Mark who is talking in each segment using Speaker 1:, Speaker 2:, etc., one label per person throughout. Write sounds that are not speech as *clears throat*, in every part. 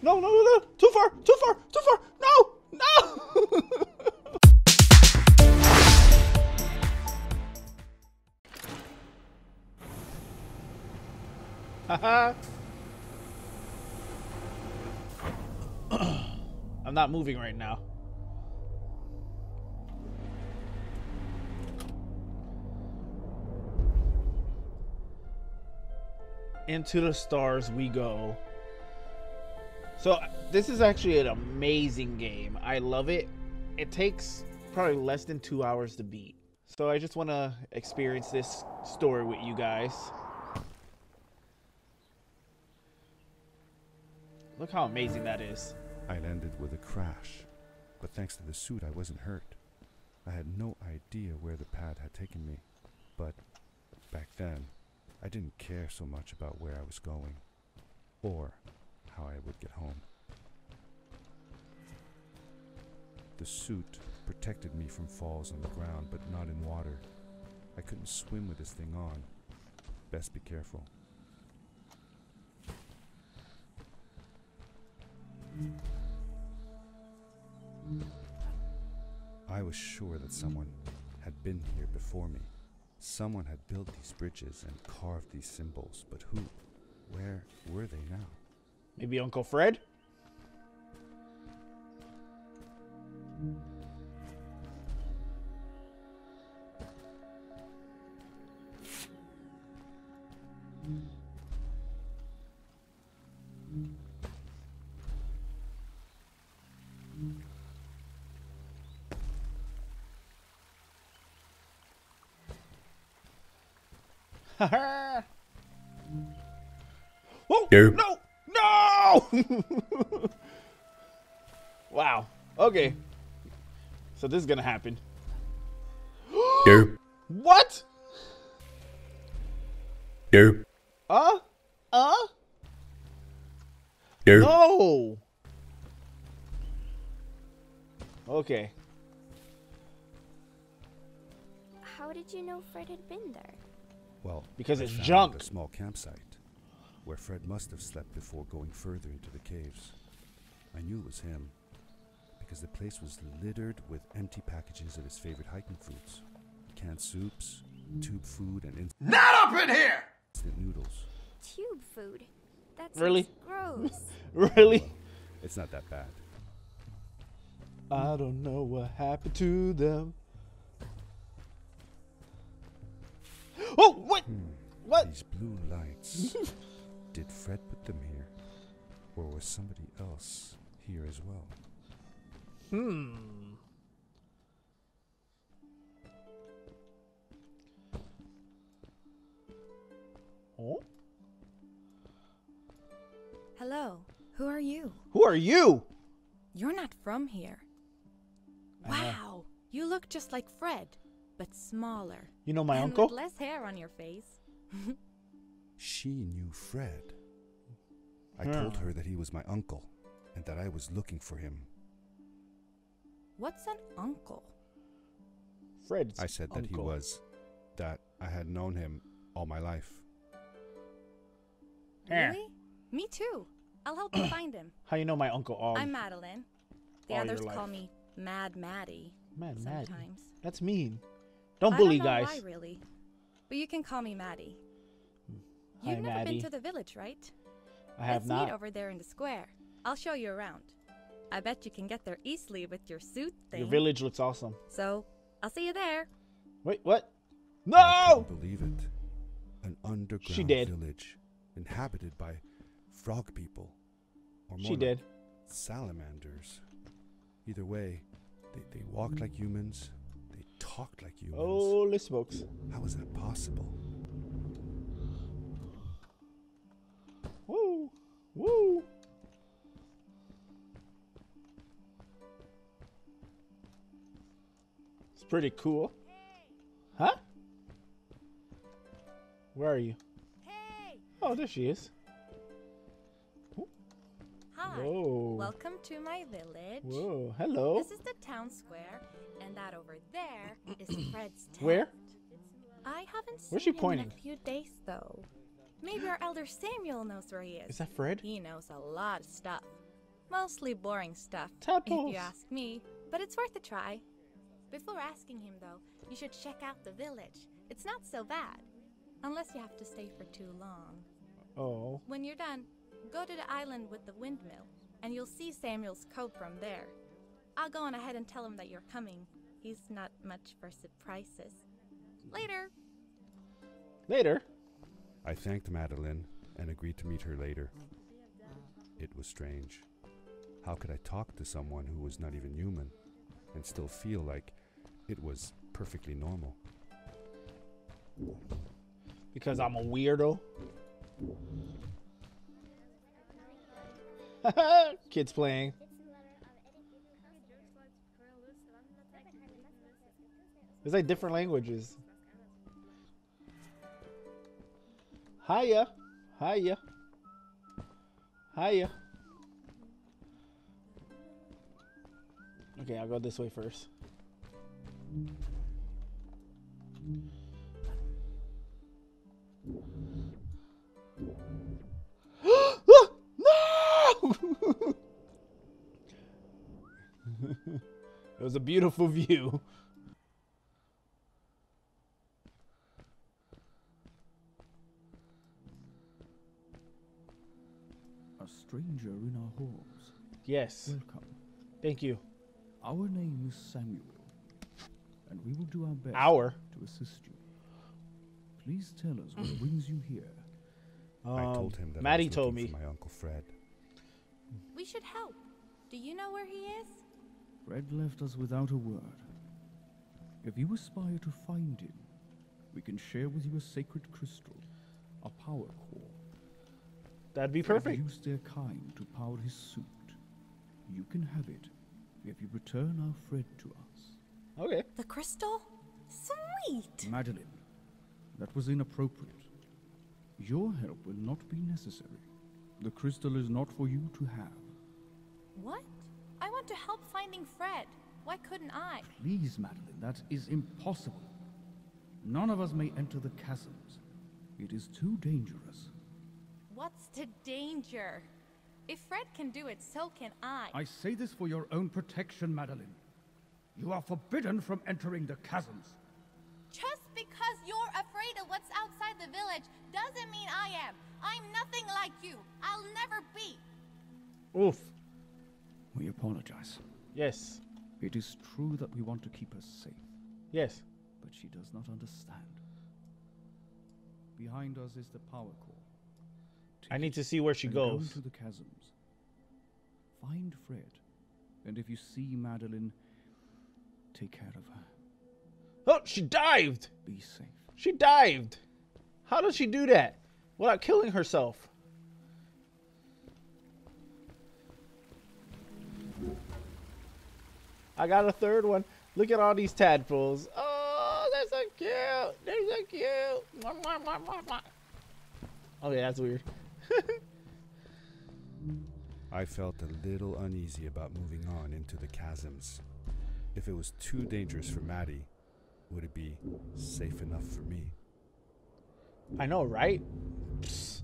Speaker 1: No, no, no, no. Too far, too far, too far. No, no. Haha. *laughs* I'm not moving right now. Into the stars we go. So this is actually an amazing game. I love it. It takes probably less than two hours to beat. So I just want to experience this story with you guys. Look how amazing that is.
Speaker 2: I landed with a crash, but thanks to the suit, I wasn't hurt. I had no idea where the pad had taken me, but back then, I didn't care so much about where I was going or how I would get home. The suit protected me from falls on the ground, but not in water. I couldn't swim with this thing on. Best be careful. I was sure that someone had been here before me. Someone had built these bridges and carved these symbols, but who? Where were they now?
Speaker 1: Maybe Uncle Fred? *laughs* oh
Speaker 2: Go.
Speaker 1: no! No! *laughs* wow. Okay. So this is gonna happen. *gasps*
Speaker 2: Go.
Speaker 1: What?
Speaker 2: Go.
Speaker 1: Uh? Uh?
Speaker 2: Go.
Speaker 1: No! Okay.
Speaker 3: How did you know Fred had been there?
Speaker 2: Well,
Speaker 1: Because
Speaker 2: I
Speaker 1: it's
Speaker 2: found
Speaker 1: junk.
Speaker 2: A small campsite where Fred must have slept before going further into the caves. I knew it was him because the place was littered with empty packages of his favorite hiking foods canned soups, tube food, and instant
Speaker 4: Not up in here!
Speaker 2: noodles.
Speaker 3: Tube food. That's
Speaker 1: Really?
Speaker 3: gross. *laughs*
Speaker 1: Really?
Speaker 2: It's not that bad.
Speaker 1: I don't know what happened to them. *gasps* Oh, what? Hmm. What?
Speaker 2: These blue lights. *laughs* Did Fred put them here? Or was somebody else here as well?
Speaker 1: Hmm. Oh?
Speaker 5: Hello, who are you?
Speaker 1: Who are you?
Speaker 5: You're not from here.
Speaker 1: I know.
Speaker 5: Wow, you look just like Fred, but smaller.
Speaker 1: You know my
Speaker 5: and
Speaker 1: uncle?
Speaker 5: With less hair on your face. *laughs*
Speaker 2: She knew Fred. I
Speaker 1: Hmm.
Speaker 2: told her that he was my uncle and that I was looking for him.
Speaker 5: What's an uncle?
Speaker 1: Fred's
Speaker 2: I said that he was, that I had known him all my life.
Speaker 5: Really? Me too. I'll help you find him. *coughs*
Speaker 1: How you know my uncle all?
Speaker 5: I'm Madeline. The
Speaker 1: all
Speaker 5: others call me Mad Maddie.
Speaker 1: Mad Maddie.
Speaker 5: sometimes.
Speaker 1: That's mean. Don't bully
Speaker 5: I
Speaker 1: bully
Speaker 5: don't know
Speaker 1: guys.
Speaker 5: Why, really? But you can call me Maddie.
Speaker 1: Hi,
Speaker 5: You've never
Speaker 1: Maddie.
Speaker 5: been to the village, right?
Speaker 1: I have
Speaker 5: Let's
Speaker 1: not.
Speaker 5: meet over there in the square. I'll show you around. I bet you can get there easily with your suit thing.
Speaker 1: Your village looks awesome.
Speaker 5: So, I'll see you there.
Speaker 1: Wait, what? No!
Speaker 2: I
Speaker 1: No!
Speaker 2: couldn't believe it. An underground
Speaker 1: She did.
Speaker 2: village inhabited by frog people. Or more
Speaker 1: She
Speaker 2: like
Speaker 1: did.
Speaker 2: Salamanders. Either way, they, they walked like humans, they talked like humans.
Speaker 1: Holy smokes.
Speaker 2: How is that possible?
Speaker 1: Woo! Woo! It's pretty cool. Huh? Where are you?
Speaker 5: Hey!
Speaker 1: Oh, there she is.
Speaker 5: Hi.
Speaker 1: Whoa.
Speaker 5: Welcome to my village.
Speaker 1: Whoa. Hello.
Speaker 5: This is the town square, and that over there is Fred's tent.
Speaker 1: Where?
Speaker 5: I haven't seen
Speaker 1: Where's she
Speaker 5: him
Speaker 1: pointing?
Speaker 5: in a few days, though. Maybe our elder Samuel knows where he is.
Speaker 1: Is that Fred?
Speaker 5: He knows a lot of stuff. Mostly boring stuff,
Speaker 1: Tadpoles.
Speaker 5: if you ask me. But it's worth a try. Before asking him, though, you should check out the village. It's not so bad. Unless you have to stay for too long.
Speaker 1: Oh.
Speaker 5: When you're done, go to the island with the windmill, and you'll see Samuel's cove from there. I'll go on ahead and tell him that you're coming. He's not much for surprises. Later.
Speaker 1: Later.
Speaker 2: I thanked Madeline and agreed to meet her later. It was strange. How could I talk to someone who was not even human and still feel like it was perfectly normal?
Speaker 1: Because I'm a weirdo. *laughs* Kids playing. It's like different languages. Hiya. Hiya. Hiya. Okay, I'll go this way first. *gasps* no! *laughs* it was a beautiful view.
Speaker 4: Stranger in our halls.
Speaker 1: Yes.
Speaker 4: Welcome.
Speaker 1: Thank you.
Speaker 4: Our name is Samuel, and we will do our best
Speaker 1: Our.
Speaker 4: to assist you. Please tell us what *clears throat* brings you here.
Speaker 2: I
Speaker 1: Um,
Speaker 2: told him that
Speaker 1: Maddie
Speaker 2: I was
Speaker 1: told
Speaker 2: looking
Speaker 1: me.
Speaker 2: for my uncle Fred.
Speaker 5: We should help. Do you know where he is?
Speaker 4: Fred left us without a word. If you aspire to find him, we can share with you a sacred crystal, a power core.
Speaker 1: That'd be perfect.
Speaker 4: Use their kind to power his suit. You can have it if you return our Fred to us.
Speaker 1: Okay.
Speaker 5: The crystal? Sweet!
Speaker 4: Madeline, that was inappropriate. Your help will not be necessary. The crystal is not for you to have.
Speaker 5: What? I want to help finding Fred. Why couldn't I?
Speaker 4: Please, Madeline, that is impossible. None of us may enter the chasms. It is too dangerous.
Speaker 5: What's the danger? If Fred can do it, so can I.
Speaker 4: I say this for your own protection, Madeline. You are forbidden from entering the chasms.
Speaker 5: Just because you're afraid of what's outside the village doesn't mean I am. I'm nothing like you. I'll never be.
Speaker 1: Oof.
Speaker 4: We apologize.
Speaker 1: Yes.
Speaker 4: It is true that we want to keep her safe,
Speaker 1: Yes.
Speaker 4: but she does not understand. Behind us is the power core.
Speaker 1: I need to see where she
Speaker 4: and go
Speaker 1: goes.
Speaker 4: the chasms. Find Fred, and if you see Madeline, take care of her.
Speaker 1: Oh, she dived.
Speaker 4: Be safe.
Speaker 1: She dived. How does she do that without killing herself? I got a third one. Look at all these tadpoles. Oh, they're so cute. They're so cute. Mwah. Okay, oh, that's weird. *laughs*
Speaker 2: I felt a little uneasy about moving on into the chasms. If it was too dangerous for Maddie, would it be safe enough for me?
Speaker 1: I know, right? Psst.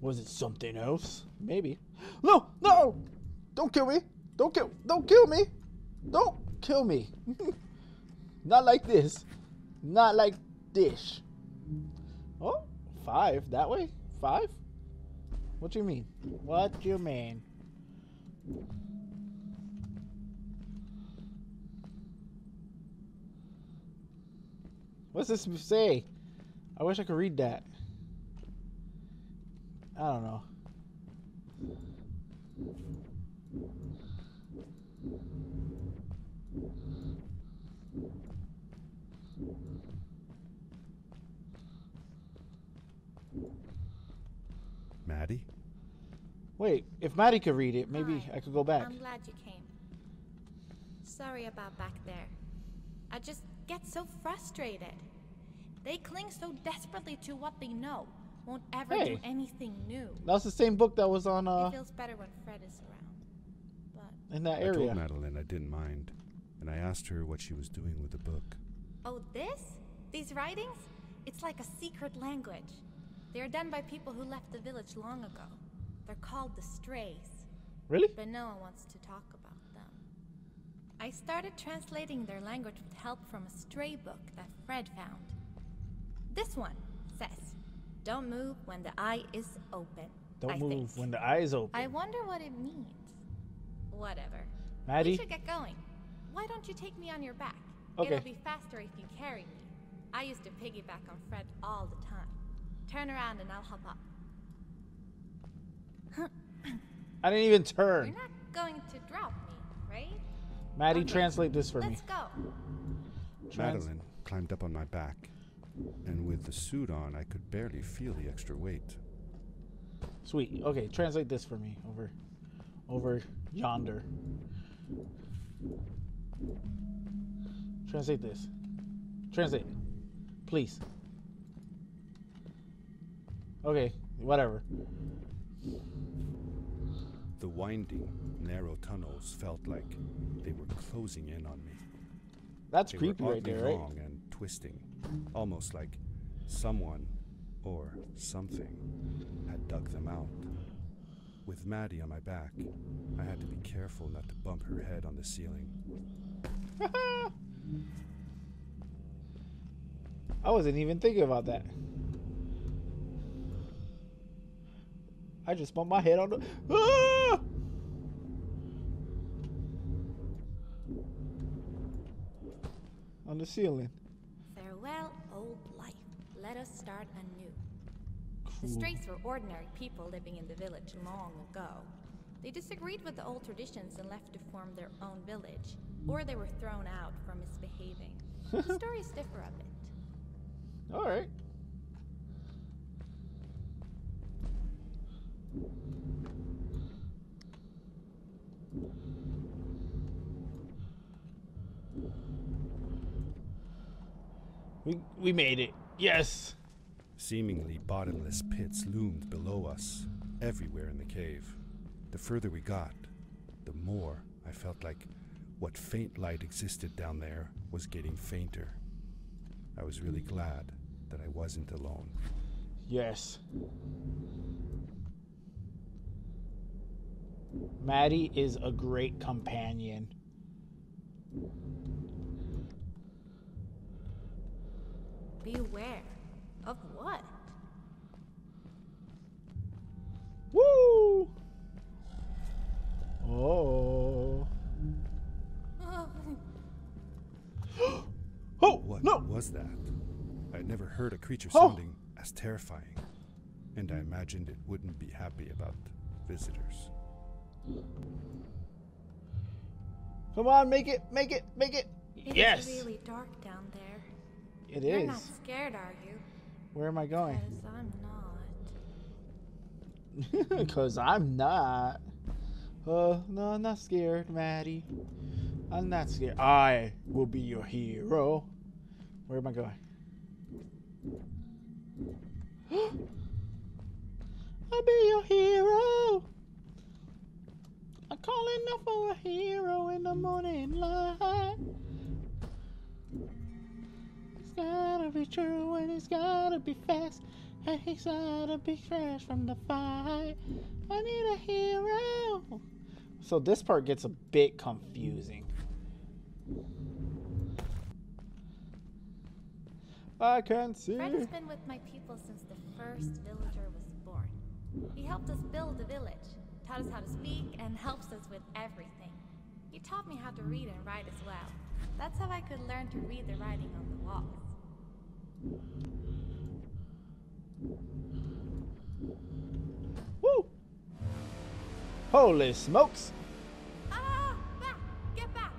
Speaker 1: Was it something else? Maybe. No, no! Don't kill me! Don't kill! Don't kill me! Don't kill me! *laughs* Not like this. Not like this. Oh, five that way? Five? What do you mean? What do you mean? What's this say? I wish I could read that. I don't know.
Speaker 2: Maddie?
Speaker 1: Wait, if Maddie could read it, maybe
Speaker 5: Hi.
Speaker 1: I could go back.
Speaker 5: I'm glad you came. Sorry about back there. I just get so frustrated. They cling so desperately to what they know, won't ever
Speaker 1: Hey.
Speaker 5: do anything new.
Speaker 1: That's the same book that was on uh
Speaker 5: it feels better when Fred is around. But
Speaker 1: in that area,
Speaker 2: I told
Speaker 1: area.
Speaker 2: Madeline I didn't mind, and I asked her what she was doing with the book.
Speaker 5: oh, this? These writings? It's like a secret language. They are done by people who left the village long ago. They're called the Strays,
Speaker 1: Really?
Speaker 5: but no one wants to talk about them. I started translating their language with help from a stray book that Fred found. This one says, Don't move when the eye is open.
Speaker 1: Don't
Speaker 5: I
Speaker 1: move
Speaker 5: think.
Speaker 1: when the eyes open.
Speaker 5: I wonder what it means. Whatever.
Speaker 1: Maddie?
Speaker 5: We should get going. Why don't you take me on your back?
Speaker 1: Okay.
Speaker 5: It'll be faster if you carry me. I used to piggyback on Fred all the time. Turn around and I'll hop up. *clears throat*
Speaker 1: I didn't even turn.
Speaker 5: You're not going to drop me, right?
Speaker 1: Maddie,
Speaker 5: Okay.
Speaker 1: translate this for me.
Speaker 5: Let's go.
Speaker 1: Trans-
Speaker 2: Madeline climbed up on my back, and with the suit on, I could barely feel the extra weight.
Speaker 1: Sweet. Okay, translate this for me over over yonder. Translate this. Translate. Please. Okay, whatever.
Speaker 2: The winding, narrow tunnels felt like they were closing in on me.
Speaker 1: That's
Speaker 2: They
Speaker 1: creepy right there, right?
Speaker 2: long and twisting, almost like someone or something had dug them out. With Maddie on my back, I had to be careful not to bump her head on the ceiling. *laughs*
Speaker 1: I wasn't even thinking about that. I just bumped my head on the. Ah! On the ceiling.
Speaker 5: Farewell, old life. Let us start anew. The
Speaker 1: Cool.
Speaker 5: Strays were ordinary people living in the village long ago. They disagreed with the old traditions and left to form their own village, or they were thrown out for misbehaving. *laughs* the stories differ a bit.
Speaker 1: All right. We we made it. Yes.
Speaker 2: Seemingly bottomless pits loomed below us, everywhere in the cave. The further we got, the more I felt like what faint light existed down there was getting fainter. I was really glad that I wasn't alone.
Speaker 1: Yes. Maddie is a great companion.
Speaker 5: Beware. Of what?
Speaker 1: Woo! Oh. Oh, *gasps*
Speaker 2: What
Speaker 1: no!
Speaker 2: was that? I'd never heard a creature
Speaker 1: Oh.
Speaker 2: sounding as terrifying, and I imagined it wouldn't be happy about visitors.
Speaker 1: Come on, make it, make it, make it.
Speaker 5: It is
Speaker 1: yes,
Speaker 5: really dark down there.
Speaker 1: it
Speaker 5: You're
Speaker 1: is.
Speaker 5: not scared, are you?
Speaker 1: Where am I going?
Speaker 5: Because I'm not. *laughs*
Speaker 1: Because I'm not. Uh, no, I'm not scared, Maddie. I'm not scared. I will be your hero. Where am I going? *gasps* I'll be your hero. I'm calling out for a hero in the morning light. It's gotta be true and it's gotta be fast. And he's gotta be fresh from the fight. I need a hero. So this part gets a bit confusing. I can't see.
Speaker 5: Fred has been with my people since the first villager was born. He helped us build the village, taught us how to speak, and helps us with everything. He taught me how to read and write as well. That's how I could learn to read the writing on the walls.
Speaker 1: Woo! Holy smokes!
Speaker 5: Ah! Back! Get back!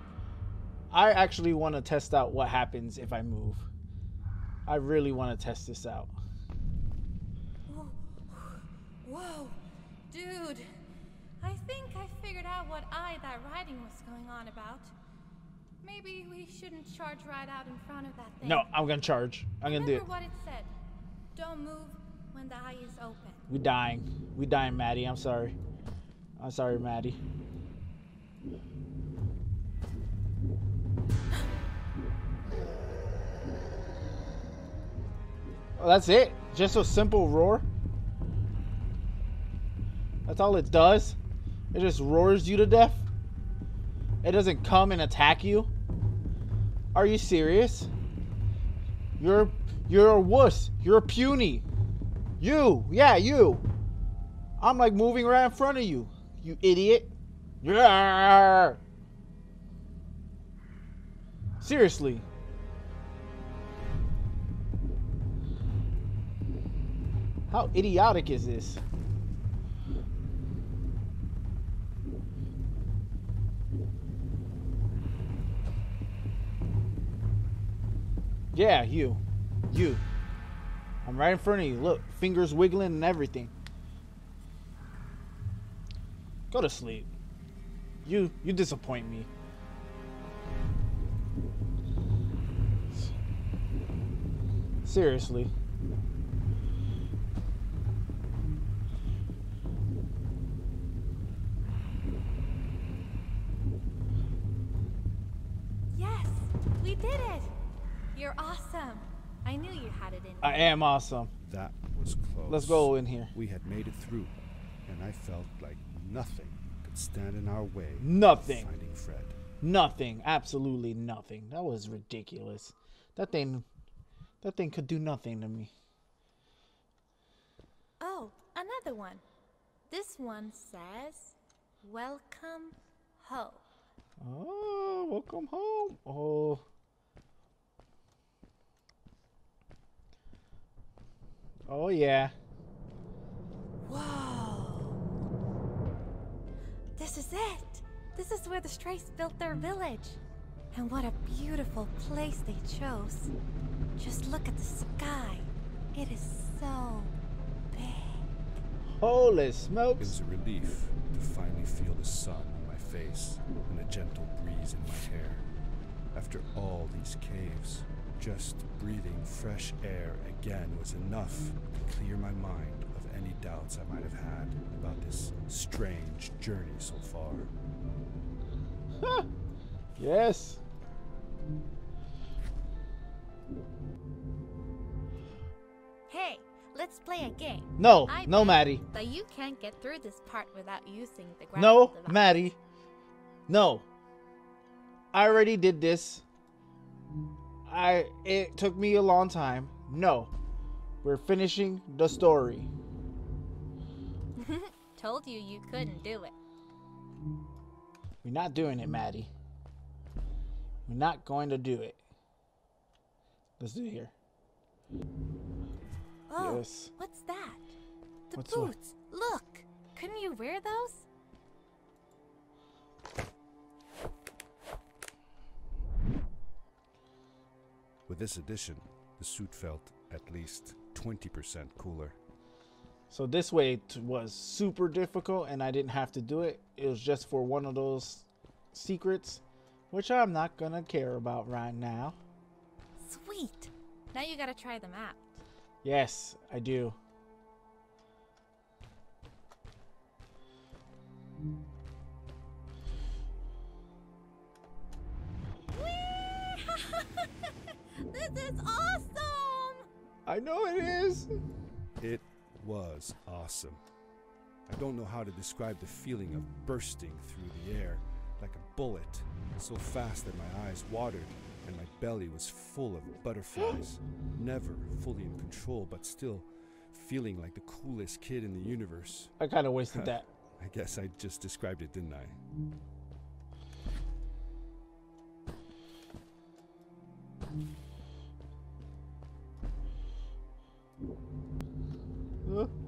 Speaker 1: I actually want to test out what happens if I move. I really want to test this out.
Speaker 5: Whoa. Whoa! Dude! I think I figured out what eye that writing was going on about. Maybe we shouldn't charge right out in front of that thing.
Speaker 1: No, I'm gonna charge. I'm gonna do
Speaker 5: Remember
Speaker 1: it.
Speaker 5: what it said. Don't move when the eye is open.
Speaker 1: We're dying. We're dying, Maddie. I'm sorry. I'm sorry, Maddie. *gasps* Oh, that's it. Just a simple roar? That's all it does? It just roars you to death? It doesn't come and attack you? Are you serious? You're you're a wuss. You're a puny. You, yeah, you. I'm like moving right in front of you. You idiot. Yeah. Seriously. How idiotic is this? Yeah, you. You. I'm right in front of you. Look, fingers wiggling and everything. Go to sleep. You you disappoint me. Seriously.
Speaker 5: Yes, we did it. You're awesome. I knew you had it in. you.
Speaker 1: I am awesome.
Speaker 2: That was close.
Speaker 1: Let's go in here.
Speaker 2: We had made it through, and I felt like nothing could stand in our way.
Speaker 1: Nothing.
Speaker 2: Finding Fred.
Speaker 1: Nothing. Absolutely nothing. That was ridiculous. That thing that thing could do nothing to me.
Speaker 5: Oh, another one. This one says, "Welcome home."
Speaker 1: Oh, welcome home. Oh. Oh yeah.
Speaker 5: Whoa! This is it. This is where the Strays built their village. And what a beautiful place they chose. Just look at the sky. It is so big.
Speaker 1: Holy smokes.
Speaker 2: It
Speaker 1: smokes.
Speaker 2: was a relief to finally feel the sun on my face and a gentle breeze in my hair. After all these caves, just breathing fresh air again was enough to clear my mind of any doubts I might have had about this strange journey so far.
Speaker 1: Yes.
Speaker 5: Hey, let's play a game.
Speaker 1: No,
Speaker 5: I
Speaker 1: no,
Speaker 5: bet
Speaker 1: Maddie.
Speaker 5: That you can't get through this part without using the grapple
Speaker 1: No,
Speaker 5: device.
Speaker 1: Maddie. No. I already did this. I it took me a long time. No. We're finishing the story. *laughs*
Speaker 5: Told you you couldn't do it.
Speaker 1: We're not doing it, Maddie. We're not going to do it. Let's do it here.
Speaker 5: Oh,
Speaker 1: Yes.
Speaker 5: what's that? The
Speaker 1: What's what?
Speaker 5: boots. Look. Couldn't you wear those?
Speaker 2: With this addition, the suit felt at least 20% cooler.
Speaker 1: So this way it was super difficult and I didn't have to do it. It was just for one of those secrets, which I'm not going to care about right now.
Speaker 5: Sweet. Now you gotta try them out.
Speaker 1: Yes, I do.
Speaker 5: This is awesome!
Speaker 1: I know it is.
Speaker 2: It was awesome. I don't know how to describe the feeling of bursting through the air like a bullet, so fast that my eyes watered and my belly was full of butterflies. *gasps* Never fully in control, but still feeling like the coolest kid in the universe.
Speaker 1: I kind of wasted that. *laughs*
Speaker 2: I guess I just described it, didn't I?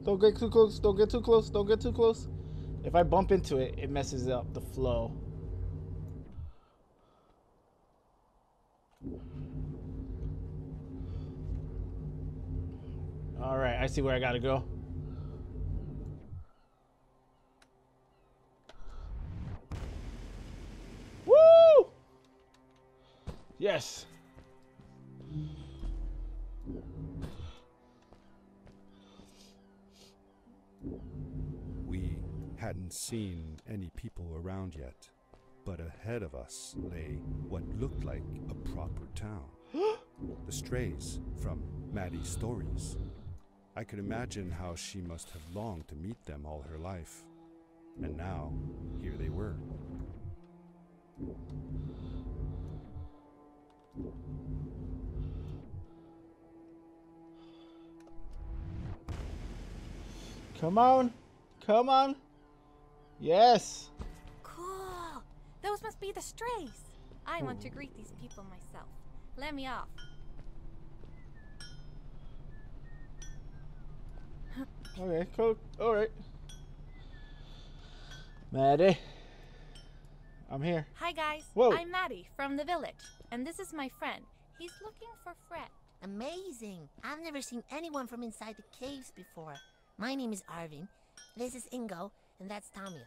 Speaker 1: Don't get too close. Don't get too close. Don't get too close. If I bump into it, it messes up the flow. All right, I see where I gotta go. Woo! Yes.
Speaker 2: Hadn't seen any people around yet, but ahead of us lay what looked like a proper town. *gasps* the strays from Maddie's stories. I could imagine how she must have longed to meet them all her life. And now, here they were.
Speaker 1: Come on. Come on. Yes.
Speaker 5: Cool. Those must be the strays. I want to greet these people myself. Let me off. *laughs*
Speaker 1: Okay, cool. Alright. Maddie. I'm here.
Speaker 5: Hi guys.
Speaker 1: Whoa.
Speaker 5: I'm Maddie from the village, and this is my friend. He's looking for Fred.
Speaker 6: Amazing! I've never seen anyone from inside the caves before. My name is Arvin. This is Ingo, and that's Tamio.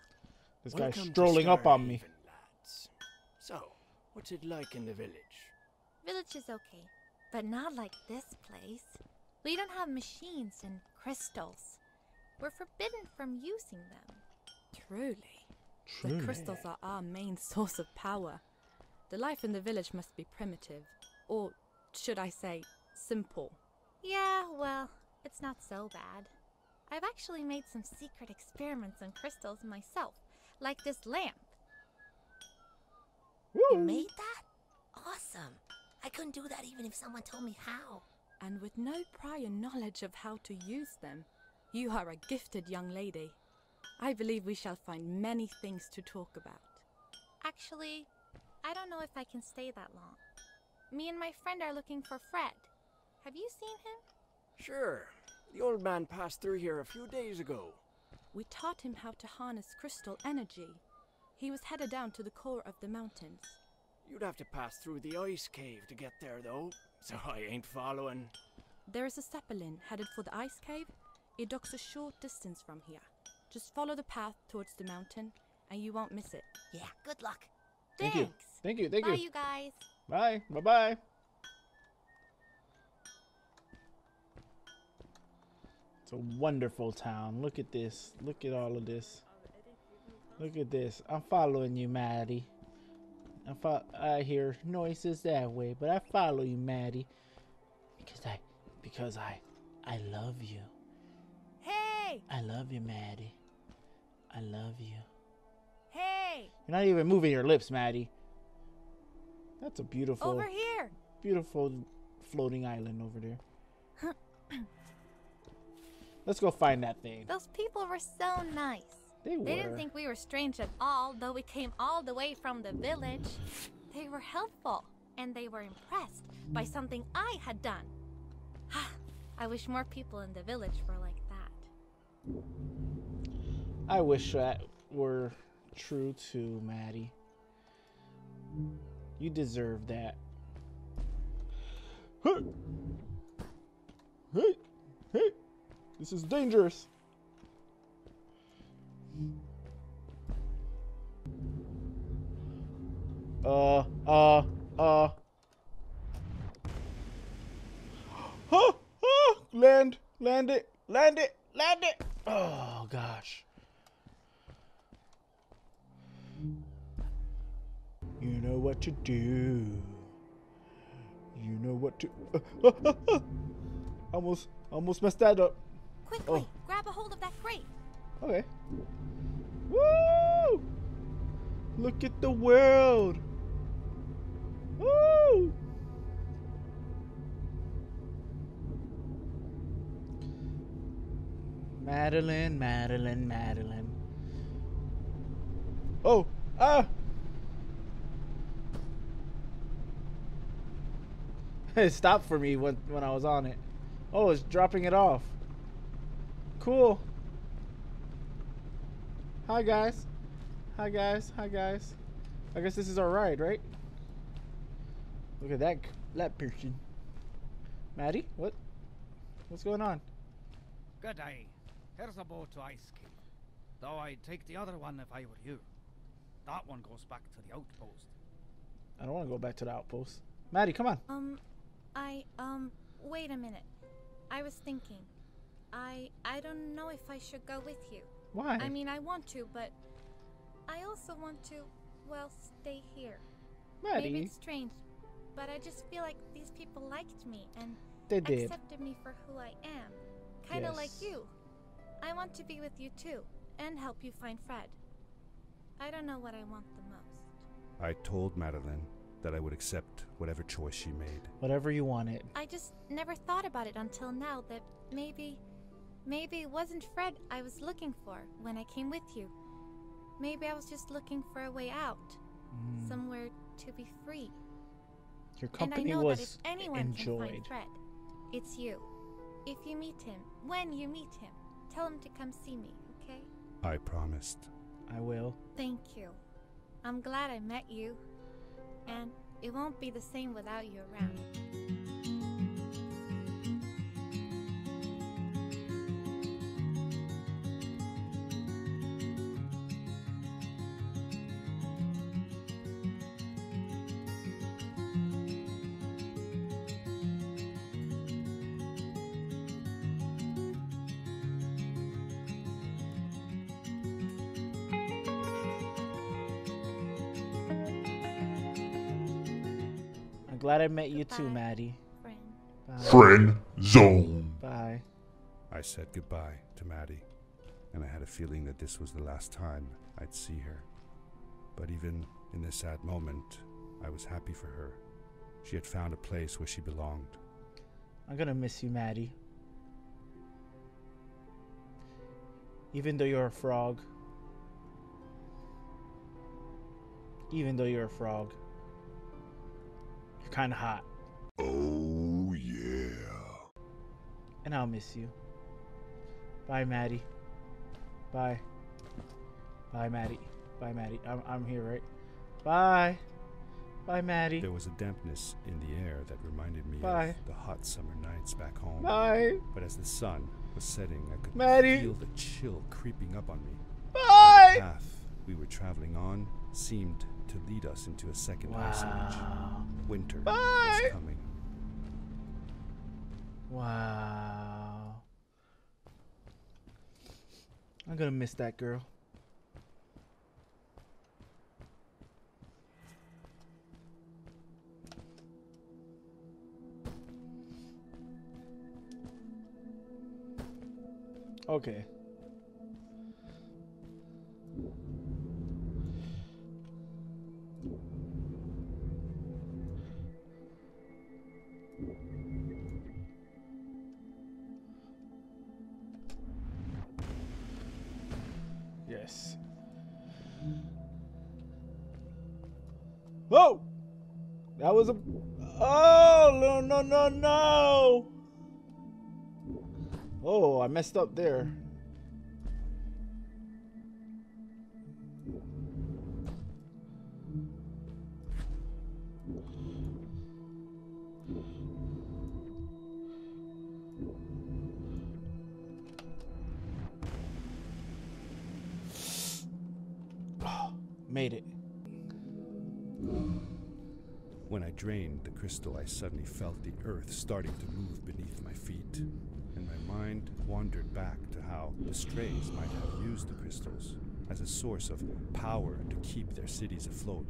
Speaker 1: This guy's
Speaker 7: Welcome
Speaker 1: strolling up on me.
Speaker 7: Lads. So, what's it like in the village?
Speaker 5: Village is okay, but not like this place. We don't have machines and crystals. We're forbidden from using them.
Speaker 8: Truly.
Speaker 1: Truly.
Speaker 8: The crystals are our main source of power. The life in the village must be primitive, or should I say, simple.
Speaker 5: Yeah, well, it's not so bad. I've actually made some secret experiments on crystals myself, like this lamp.
Speaker 6: You made that? Awesome! I couldn't do that even if someone told me how.
Speaker 8: And with no prior knowledge of how to use them, you are a gifted young lady. I believe we shall find many things to talk about.
Speaker 5: Actually, I don't know if I can stay that long. Me and my friend are looking for Fred. Have you seen him?
Speaker 7: Sure. The old man passed through here a few days ago.
Speaker 8: We taught him how to harness crystal energy. He was headed down to the core of the mountains.
Speaker 7: You'd have to pass through the ice cave to get there, though, so I ain't following.
Speaker 8: There is a zeppelin headed for the ice cave. It docks a short distance from here. Just follow the path towards the mountain, and you won't miss it.
Speaker 6: Yeah, good luck.
Speaker 1: Thank you.
Speaker 5: Thanks.
Speaker 1: Thank you. Thank
Speaker 5: Bye,
Speaker 1: you.
Speaker 5: you guys.
Speaker 1: Bye. Bye. Bye It's a wonderful town. Look at this. Look at all of this. Look at this. I'm following you, Maddie. I, fo- I hear noises that way, but I follow you, Maddie. Because I, because I, I love you.
Speaker 5: Hey!
Speaker 1: I love you, Maddie. I love you.
Speaker 5: Hey!
Speaker 1: You're not even moving your lips, Maddie. That's a beautiful.
Speaker 5: Over here!
Speaker 1: Beautiful floating island over there. *clears throat* Let's go find that thing.
Speaker 5: Those people were so nice.
Speaker 1: They were.
Speaker 5: They didn't think we were strange at all, though we came all the way from the village. They were helpful, and they were impressed by something I had done. *sighs* I wish more people in the village were like that.
Speaker 1: I wish that were true too, Maddie. You deserve that. Hey! Hey! Hey! This is dangerous. Uh, uh, uh. Huh, huh, land, land it, land it, land it. Oh gosh. You know what to do. You know what to. *laughs* almost, almost messed that up.
Speaker 5: Quickly,
Speaker 1: Oh.
Speaker 5: grab a hold of that crate.
Speaker 1: Okay. Woo! Look at the world. Woo! Madeline, Madeline, Madeline. Oh, ah! *laughs* It stopped for me when when I was on it. Oh, it's dropping it off. Cool. Hi guys. Hi guys. Hi guys. I guess this is our ride, right? Look at that that person. Maddie, what? What's going on?
Speaker 9: Good day. Here's a boat to Ice Cave. Though I'd take the other one if I were you. That one goes back to the outpost.
Speaker 1: I don't want to go back to the outpost. Maddie, come on.
Speaker 5: Um, I, um, wait a minute. I was thinking. I, I don't know if I should go with you.
Speaker 1: Why?
Speaker 5: I mean, I want to, but I also want to, well, stay here. Maybe it's strange, but I just feel like these people liked me and
Speaker 1: they did.
Speaker 5: accepted me for who I am. Kind of like you. I want to be with you too, and help you find Fred. I don't know what I want the most.
Speaker 2: I told Madeline that I would accept whatever choice she made.
Speaker 1: Whatever you wanted.
Speaker 5: I just never thought about it until now that maybe. Maybe it wasn't Fred I was looking for when I came with you. Maybe I was just looking for a way out.
Speaker 1: Mm.
Speaker 5: Somewhere to be free.
Speaker 1: Your company
Speaker 5: and I
Speaker 1: company
Speaker 5: know that if
Speaker 1: was
Speaker 5: anyone can
Speaker 1: enjoyed.
Speaker 5: find Fred, it's you. If you meet him, when you meet him, tell him to come see me, okay?
Speaker 2: I promised.
Speaker 1: I will.
Speaker 5: Thank you. I'm glad I met you. And it won't be the same without you around.
Speaker 1: Glad I met you too, Maddie.
Speaker 5: Friend.
Speaker 1: Bye.
Speaker 10: Friend zone.
Speaker 1: Bye.
Speaker 2: I said goodbye to Maddie, and I had a feeling that this was the last time I'd see her. But even in this sad moment, I was happy for her. She had found a place where she belonged.
Speaker 1: I'm gonna miss you, Maddie. Even though you're a frog. Even though you're a frog. You're kinda hot.
Speaker 10: Oh yeah.
Speaker 1: And I'll miss you. Bye, Maddie. Bye. Bye, Maddie. Bye, Maddie. I'm, I'm here, right? Bye. Bye, Maddie.
Speaker 2: There was a dampness in the air that reminded me
Speaker 1: Bye.
Speaker 2: of the hot summer nights back home.
Speaker 1: Bye.
Speaker 2: But as the sun was setting, I could
Speaker 1: Maddie.
Speaker 2: feel the chill creeping up on me.
Speaker 1: Bye.
Speaker 2: The path we were traveling on seemed to lead us into a second ice age.
Speaker 1: Wow.
Speaker 2: Winter
Speaker 1: Bye.
Speaker 2: was coming.
Speaker 1: Wow. I'm gonna miss that girl. Okay. That was a. Oh no no no no! Oh, I messed up there.
Speaker 2: Crystal, I suddenly felt the earth starting to move beneath my feet, and my mind wandered back to how the strays might have used the crystals as a source of power to keep their cities afloat.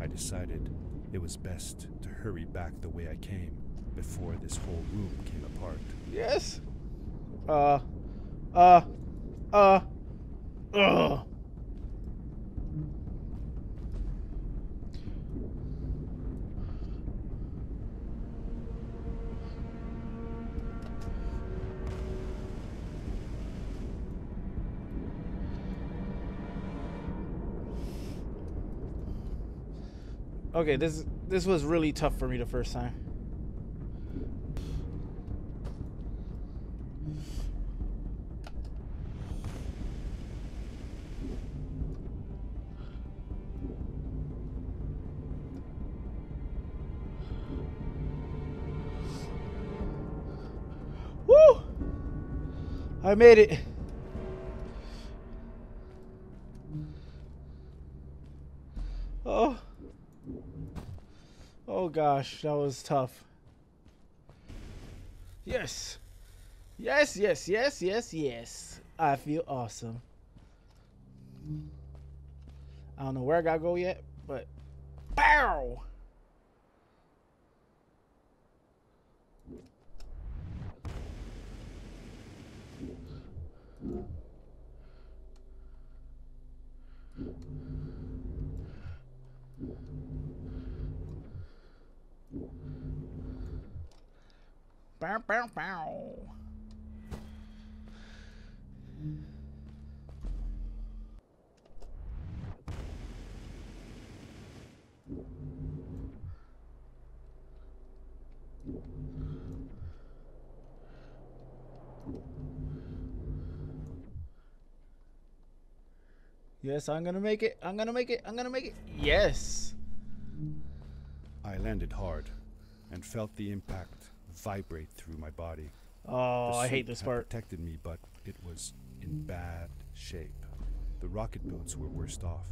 Speaker 2: I decided it was best to hurry back the way I came before this whole room came apart.
Speaker 1: Yes. Uh. Uh. Uh. Ugh. Okay, this this was really tough for me the first time. Woo! I made it. Gosh, that was tough. Yes. Yes, yes, yes, yes, yes. I feel awesome. I don't know where I gotta go yet, but bow. Bow, bow, bow. Yes, I'm gonna make it. I'm gonna make it. I'm gonna make it. Yes.
Speaker 2: I landed hard and felt the impact vibrate through my body.
Speaker 1: Oh, I hate this part.
Speaker 2: protected me, but it was in bad shape. The rocket boots were worst off.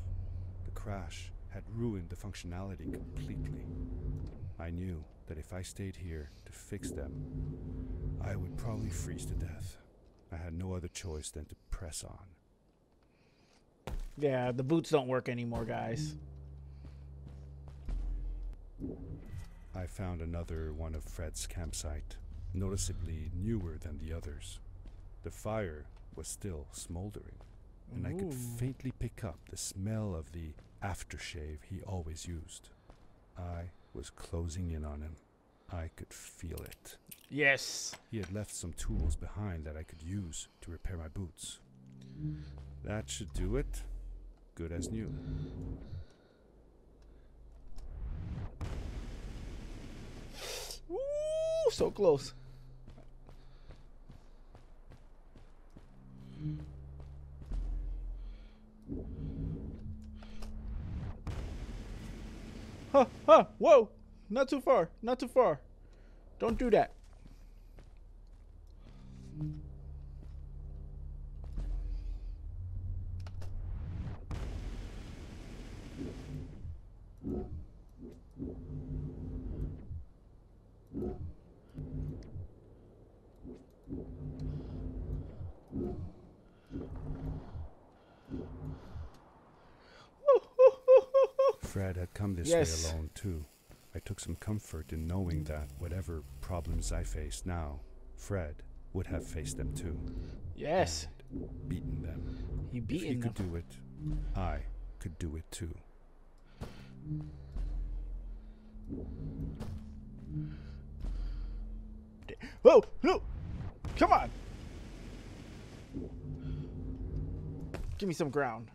Speaker 2: The crash had ruined the functionality completely. I knew that if I stayed here to fix them, I would probably freeze to death. I had no other choice than to press on.
Speaker 1: Yeah, the boots don't work anymore, guys.
Speaker 2: I found another one of Fred's campsite, noticeably newer than the others. The fire was still smoldering, and I could faintly pick up the smell of the aftershave he always used. I was closing in on him. I could feel it.
Speaker 1: Yes.
Speaker 2: He had left some tools behind that I could use to repair my boots. That should do it. Good as new.
Speaker 1: So close. Huh, huh, whoa. Not too far, not too far. Don't do that.
Speaker 2: Fred had come this
Speaker 1: Yes.
Speaker 2: way alone, too. I took some comfort in knowing that whatever problems I faced now, Fred would have faced them too.
Speaker 1: Yes.
Speaker 2: beaten them.
Speaker 1: He
Speaker 2: if he
Speaker 1: beaten
Speaker 2: could
Speaker 1: them.
Speaker 2: do it, I could do it too.
Speaker 1: Whoa, no. Come on. Give me some ground.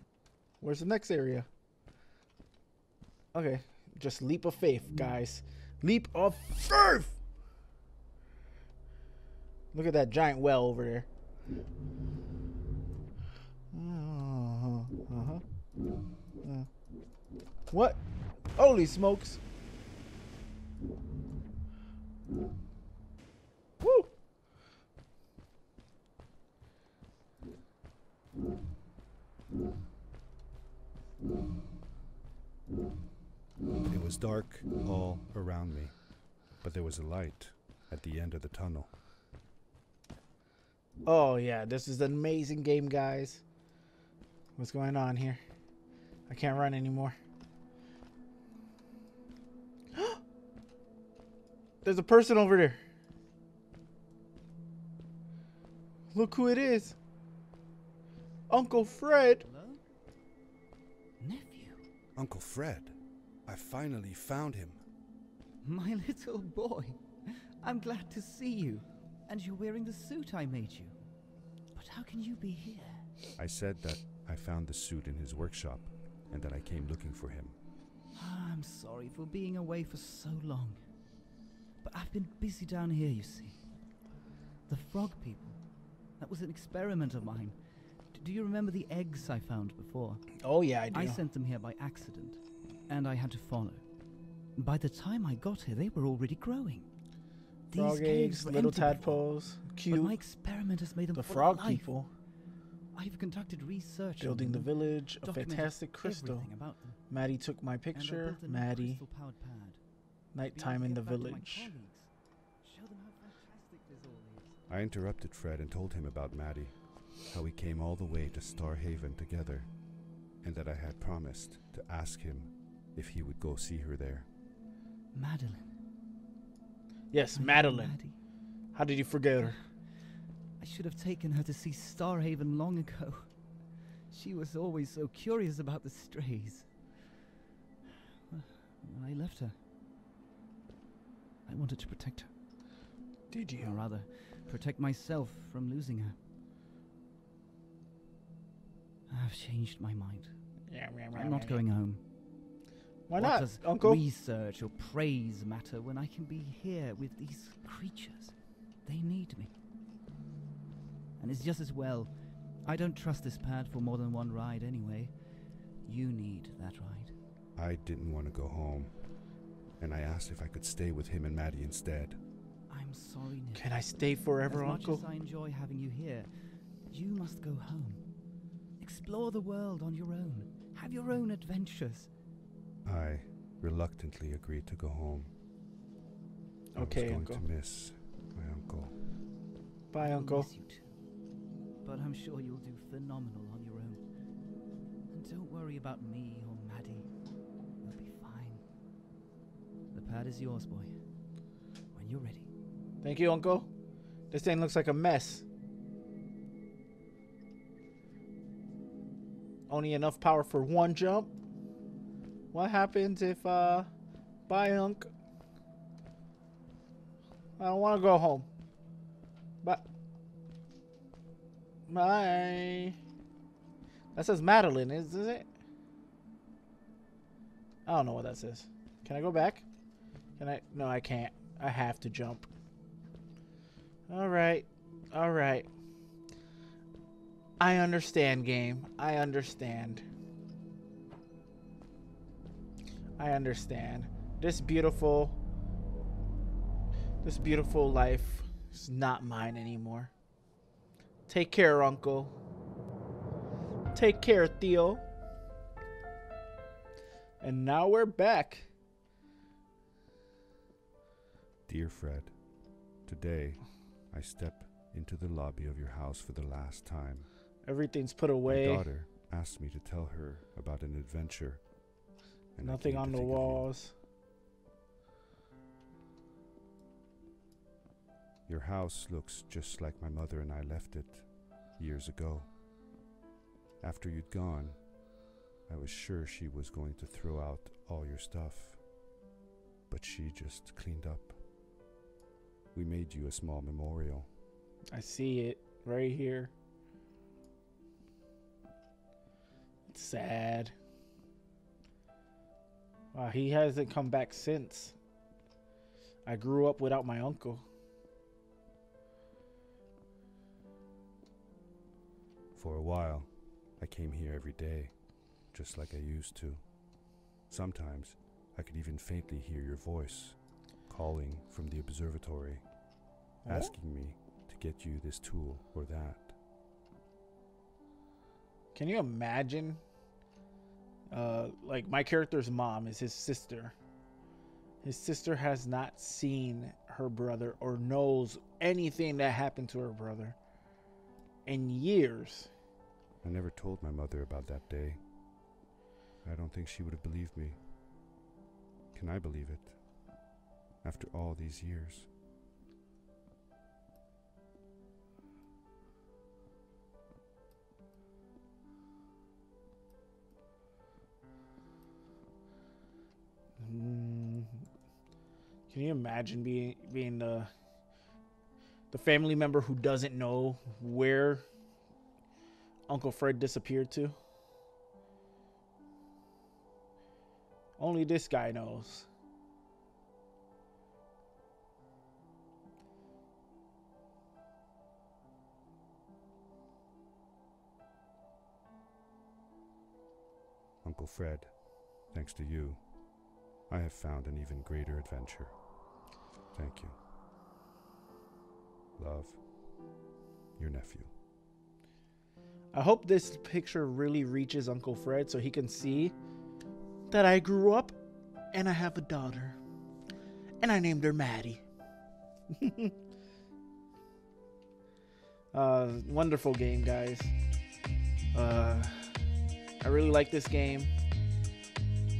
Speaker 1: Where's the next area? Okay, just leap of faith, guys. Leap of faith. Look at that giant well over there. Uh. What? Holy smokes. Woo!
Speaker 2: Was dark all around me, but there was a light at the end of the tunnel.
Speaker 1: Oh yeah, this is an amazing game, guys. What's going on here? I can't run anymore. *gasps* There's a person over there. Look who it is. Uncle Fred.
Speaker 4: Nephew,
Speaker 2: Uncle Fred, I finally found him.
Speaker 4: my *laughs* little boy. I'm glad to see you. And you're wearing the suit I made you. But how can you be here?
Speaker 2: I said that I found the suit in his workshop and that I came looking for him.
Speaker 4: Ah, I'm sorry for being away for so long. But I've been busy down here, you see. The frog people. That was an experiment of mine. D- do you remember the eggs I found before?
Speaker 1: Oh yeah, I do.
Speaker 4: I sent them here by accident, and I had to follow. By the time I got here, they were already growing. These
Speaker 1: Frog eggs, little
Speaker 4: empty before,
Speaker 1: tadpoles,
Speaker 4: But my experiment has made them
Speaker 1: The frog
Speaker 4: of life.
Speaker 1: people
Speaker 4: I've conducted research
Speaker 1: building the village. A fantastic crystal.
Speaker 4: about them.
Speaker 1: Maddie took my picture.
Speaker 4: built a new
Speaker 1: Maddie.
Speaker 4: crystal-powered pad.
Speaker 1: Nighttime in the village.
Speaker 4: Show them how fantastic this all is.
Speaker 2: I interrupted Fred and told him about Maddie, how we came all the way to Starhaven together, and that I had promised to ask him if he would go see her there.
Speaker 4: Madeline.
Speaker 1: Yes,
Speaker 4: my
Speaker 1: Madeline.
Speaker 4: Maddie.
Speaker 1: How did you forget her?
Speaker 4: I should have taken her to see Starhaven long ago. She was always so curious about the strays. Well, I left her. I wanted to protect her.
Speaker 1: Did you?
Speaker 4: Or rather, protect myself from losing her. I've changed my mind.
Speaker 1: Yeah, yeah, yeah,
Speaker 4: I'm not
Speaker 1: yeah.
Speaker 4: going home.
Speaker 1: Why
Speaker 4: what
Speaker 1: not,
Speaker 4: does
Speaker 1: Uncle?
Speaker 4: research or praise matter when I can be here with these creatures? They need me. And it's just as well. I don't trust this pad for more than one ride anyway. You need that ride.
Speaker 2: I didn't want to go home, and I asked if I could stay with him and Maddie instead.
Speaker 4: I'm sorry, Nick.
Speaker 1: Can I stay forever,
Speaker 4: as
Speaker 1: Uncle?
Speaker 4: much as I enjoy having you here, you must go home. Explore the world on your own. Have your own adventures.
Speaker 2: I reluctantly agreed to go home. I
Speaker 1: Okay,
Speaker 2: was going
Speaker 1: Uncle.
Speaker 2: to miss my uncle.
Speaker 1: Bye, Uncle.
Speaker 4: miss you too. But I'm sure you'll do phenomenal on your own. And don't worry about me or Maddie. You'll be fine. The pad is yours, boy. When you're ready.
Speaker 1: Thank you, Uncle. This thing looks like a mess. Only enough power for one jump. What happens if, uh, bye, Unc? I don't want to go home. But, Bye. That says Madeline, is, is it? I don't know what that says. Can I go back? Can I? No, I can't. I have to jump. All right. All right. I understand, game. I understand. I understand. This beautiful this beautiful life is not mine anymore. Take care, uncle. Take care, Theo. And now we're back.
Speaker 2: Dear Fred, today I step into the lobby of your house for the last time.
Speaker 1: Everything's put away.
Speaker 2: My daughter asked me to tell her about an adventure. And
Speaker 1: Nothing on the
Speaker 2: think of you.
Speaker 1: walls.
Speaker 2: Your house looks just like my mother and I left it years ago. After you'd gone, I was sure she was going to throw out all your stuff, but she just cleaned up. We made you a small memorial.
Speaker 1: I see it right here. It's sad. Wow, he hasn't come back since. I grew up without my uncle.
Speaker 2: For a while, I came here every day, just like I used to. Sometimes, I could even faintly hear your voice calling from the observatory, asking me to get you this tool or that.
Speaker 1: Can you imagine? Uh, like my character's mom is his sister. His sister has not seen her brother or knows anything that happened to her brother in years.
Speaker 2: I never told my mother about that day. I don't think she would have believed me. Can I believe it? After all these years.
Speaker 1: Can you imagine being being the the family member who doesn't know where Uncle Fred disappeared to? Only this guy knows.
Speaker 2: Uncle Fred, thanks to you, I have found an even greater adventure. Thank you. Love, your nephew.
Speaker 1: I hope this picture really reaches Uncle Fred so he can see that I grew up and I have a daughter. And I named her Maddie. *laughs* uh, wonderful game, guys. Uh, I really like this game.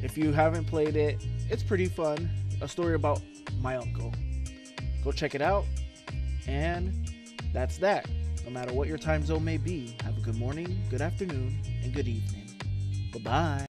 Speaker 1: If you haven't played it, it's pretty fun. A story about my uncle. Go check it out. And that's that. no matter what your time zone may be, have a good morning, good afternoon, and good evening. Bye bye.